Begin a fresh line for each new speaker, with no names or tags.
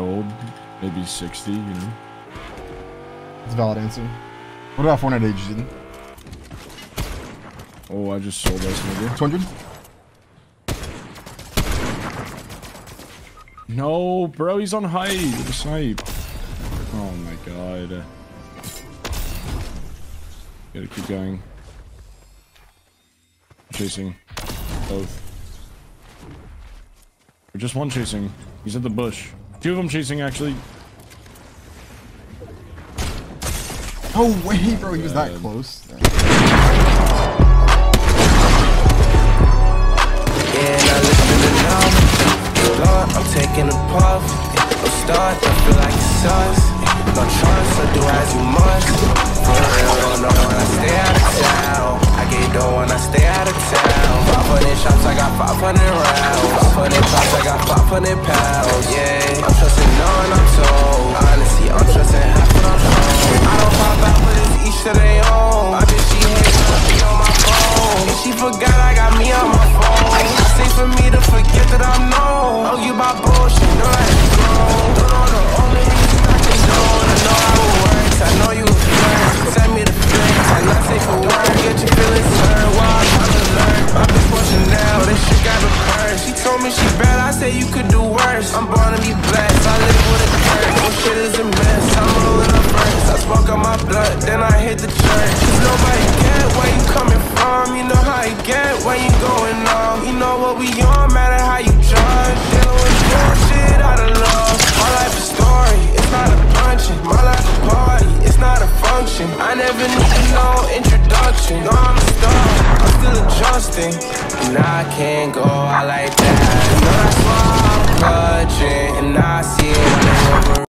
old, maybe 60, you know.
It's a valid answer. What about Fortnite age, Jaden?
Oh, I just sold this nigga.
200?
No, bro, he's on with a snipe. Oh my god. Gotta keep going. Chasing. Both. Just one chasing. He's at the bush. Two of them chasing, actually.
Oh, wait, bro, he was that close. Yeah,
now listen to now. Lord, I'm taking a puff. I'm start, I feel like it's us. No trust, so do as you must. Shots, I got 500 rounds. 500 pounds, I got 500 pounds. Yeah, I'm trusting none, I'm told. Honestly, I'm trusting half I'm told. I don't pop out, but it's each to their own. she bad, I say you could do worse. I'm born to be blessed, I live with a curse. Oh shit is a mess, I'm rolling up first. I smoke up my blood, then I hit the church. Cause nobody get where you coming from. You know how you get where you going on. You know what we on, matter how you judge. Deal with your shit out of love. My life is story, it's not a punching. My life a party, it's not a function. I never need no introduction. No, I'm a star, I'm still adjusting. I can't go out like that.